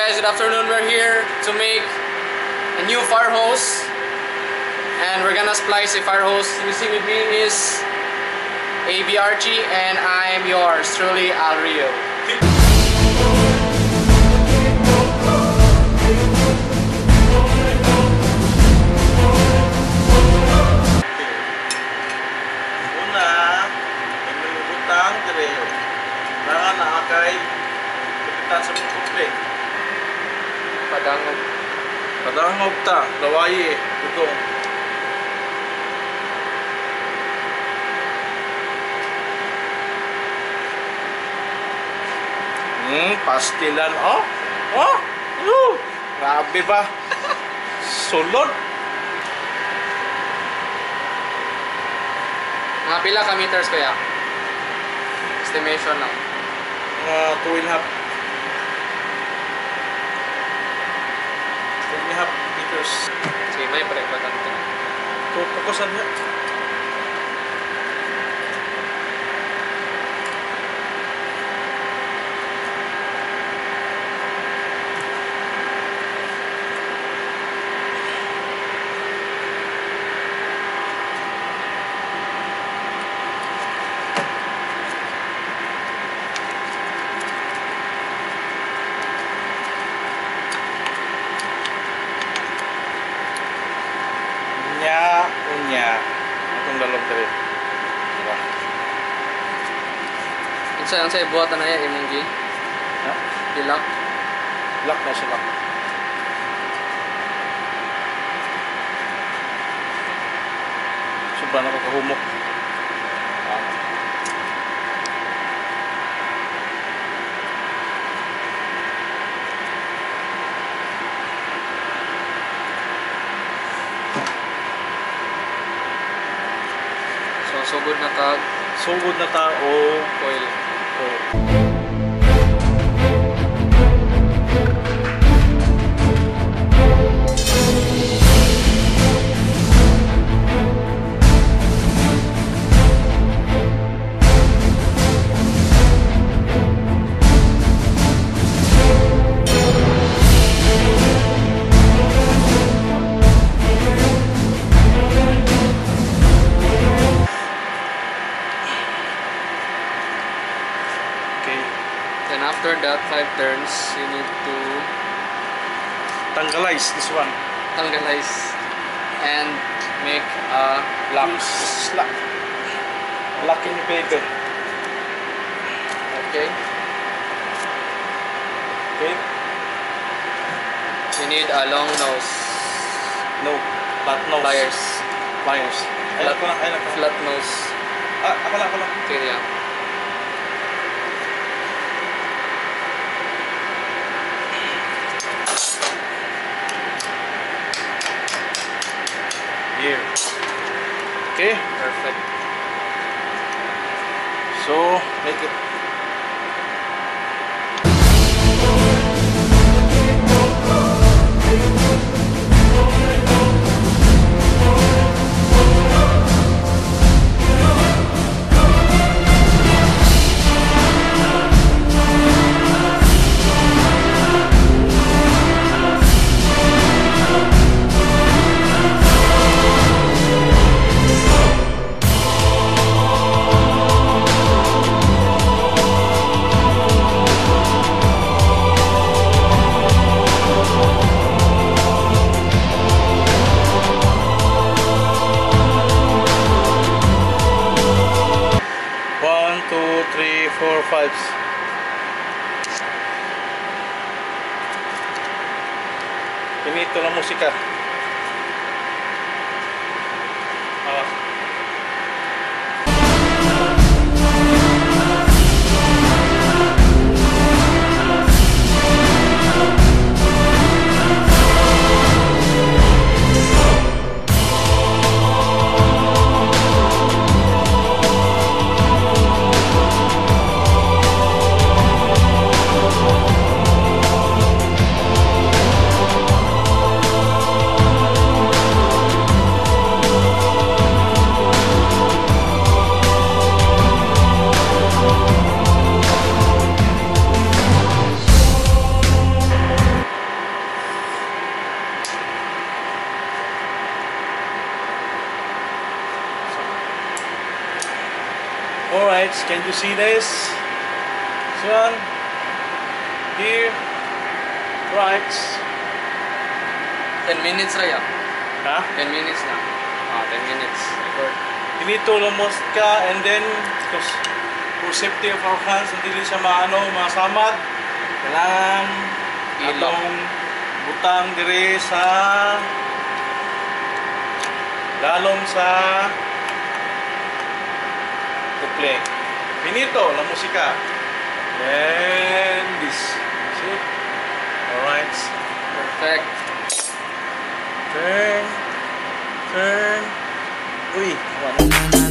Guys, good afternoon. We're here to make a new fire hose. And we're gonna splice a fire hose. You see with me is AB Archie and I'm yours, truly Al Rio. Una, sa. Padangog. Padangog ta, lawayi, tutong. Hmm, pastilan. Oh, oh, oh. Grabe ba? Sulod. Mga pila ka meters kaya? Estimation lang. Mga two and a half. terus terima yang perdebatan itu. Kok kesannya Dalog dali. Diba? Unsa ang sa ibuhatan na yan, imong gi? Ha? Pilak? Lock na sila. Sobra na kakahumok. Sugod na kag Sugod na tao. coil. Oh. After that, five turns, you need to Tanggalize this one. tanggalise and make a lock. Slap. Locking the baby. Okay? Okay. You need a long nose. No. Flat nose. Pliers. Pliers. Ayun ko lang. Ayun ko lang. Flat nose. Ah, ako lang, ako lang. Okay, yeah. Here. Okay. Perfect. So, make it. four fives. Finito la música. Ah. Alright, can you see this? This one. Here. Right. 10 minutes ra ya. Ha? 10 minutes na. Ah, 10 minutes. Record. You need to lumos ka and then because for safety of our hands hindi siya maano, masamad. Kailangan atong butang dire sa lalom sa tukling. Finito, la musika. Then this. See? Alright. Perfect. Turn. Turn. Uy, wala.